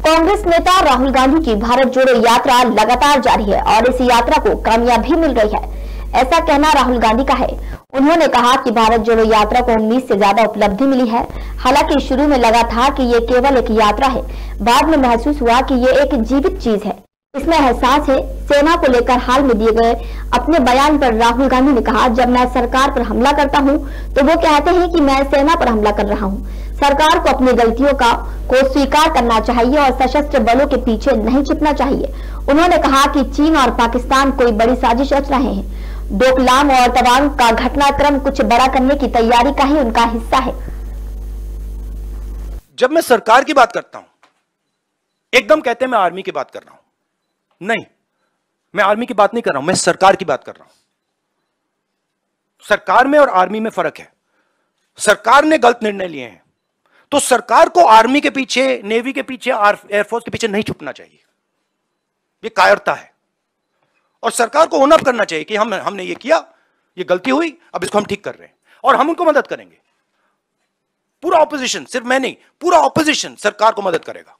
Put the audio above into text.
कांग्रेस नेता राहुल गांधी की भारत जोड़ो यात्रा लगातार जारी है और इस यात्रा को कामयाबी मिल रही है। ऐसा कहना राहुल गांधी का है। उन्होंने कहा कि भारत जोड़ो यात्रा को उम्मीद से ज़्यादा उपलब्धि मिली है। हालाँकि शुरू में लगा था कि ये केवल एक यात्रा है, बाद में महसूस हुआ कि ये एक जीवित चीज़ है। इसमें एहसास है, सेना को लेकर हाल में दिए गए अपने बयान पर राहुल गांधी ने कहा, जब मैं सरकार पर हमला करता हूँ तो वो कहते हैं कि मैं सेना पर हमला कर रहा हूँ। सरकार को अपनी गलतियों का को स्वीकार करना चाहिए और सशस्त्र बलों के पीछे नहीं छिपना चाहिए। उन्होंने कहा कि चीन और पाकिस्तान कोई बड़ी साजिश रच रहे हैं। डोकलाम और तवांग का घटनाक्रम कुछ बड़ा करने की तैयारी का ही उनका हिस्सा है। जब मैं सरकार की बात करता हूँ, एकदम कहते हैं मैं आर्मी की बात कर रहा हूँ। नहीं, मैं आर्मी की बात नहीं कर रहा हूँ, मैं सरकार की बात कर रहा हूँ। सरकार में और आर्मी में फ़र्क है। सरकार ने गलत निर्णय लिए हैं। तो सरकार को आर्मी के पीछे, नेवी के पीछे एयरफोर्स के पीछे नहीं छुपना चाहिए। ये कायरता है। और सरकार को ओनअप करना चाहिए कि हम, हमने ये किया, ये गलती हुई, अब इसको हम ठीक कर रहे हैं। और हम उनको मदद करेंगे। पूरा ऑपोजिशन सिर्फ़ मैं नहीं, पूरा ऑपोजिशन सरकार को मदद करेगा।